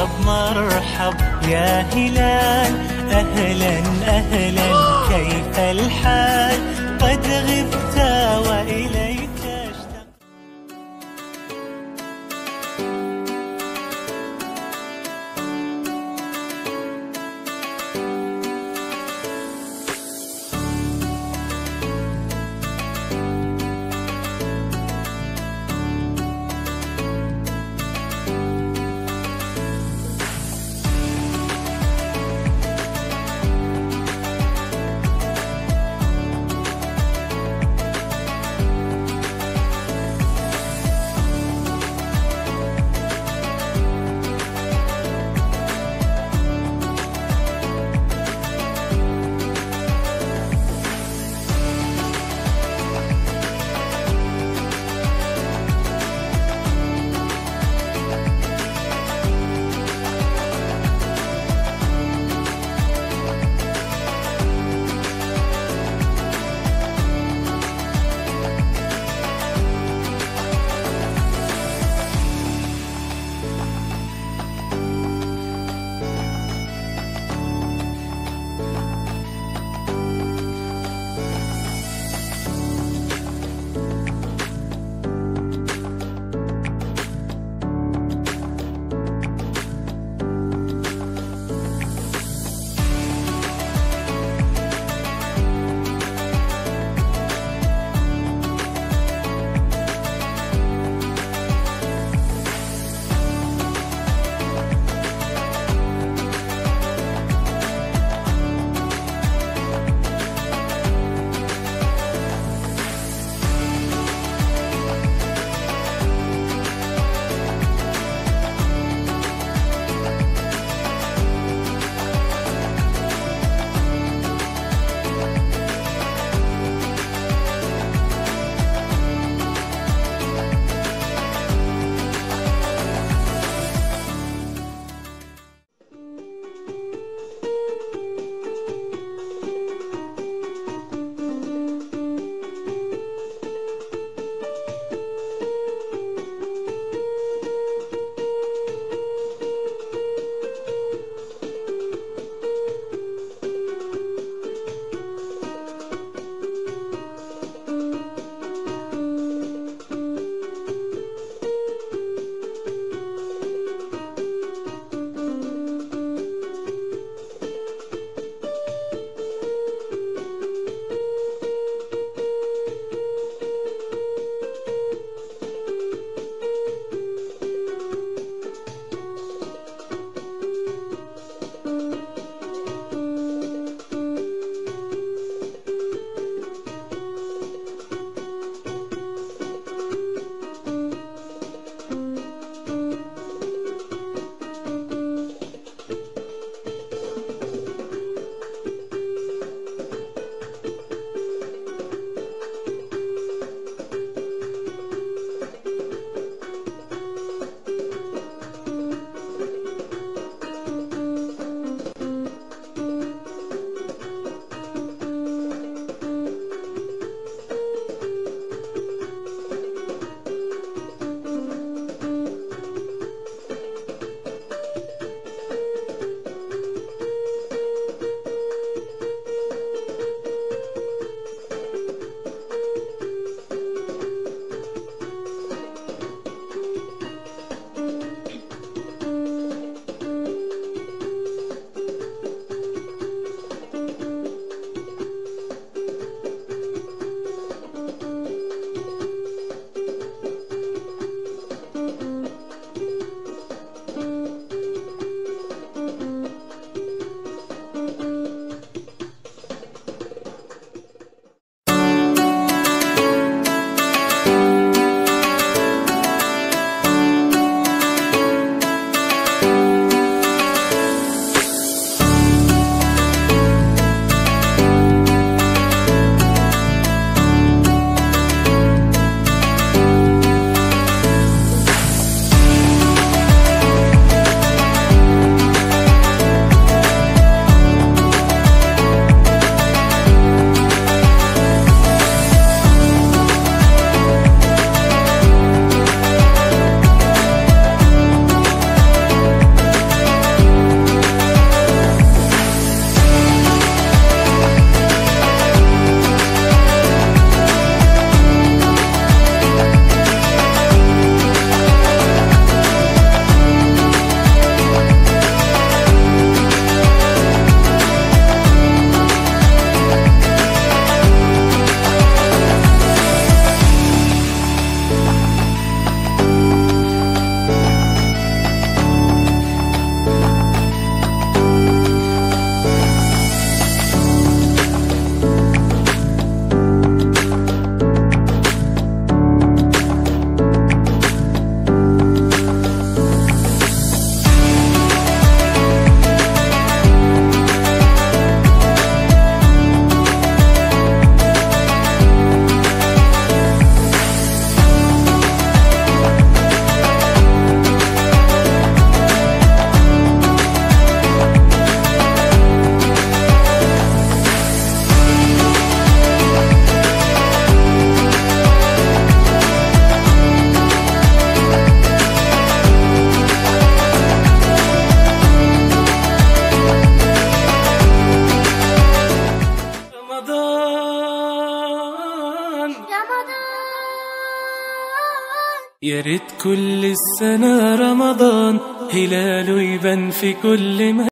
مرحب مرحب يا هلال. أهلا أهلا كيف الحال؟ قد غبت وإليك يا ريت كل السنة رمضان هلاله يبان في كل مكان